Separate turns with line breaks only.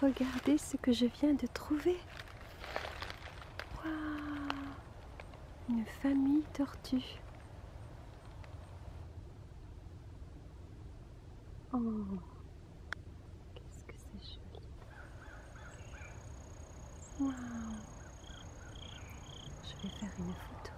Regardez ce que je viens de trouver. Une famille tortue. Oh, qu'est-ce que c'est joli. Wow. Je vais faire une photo.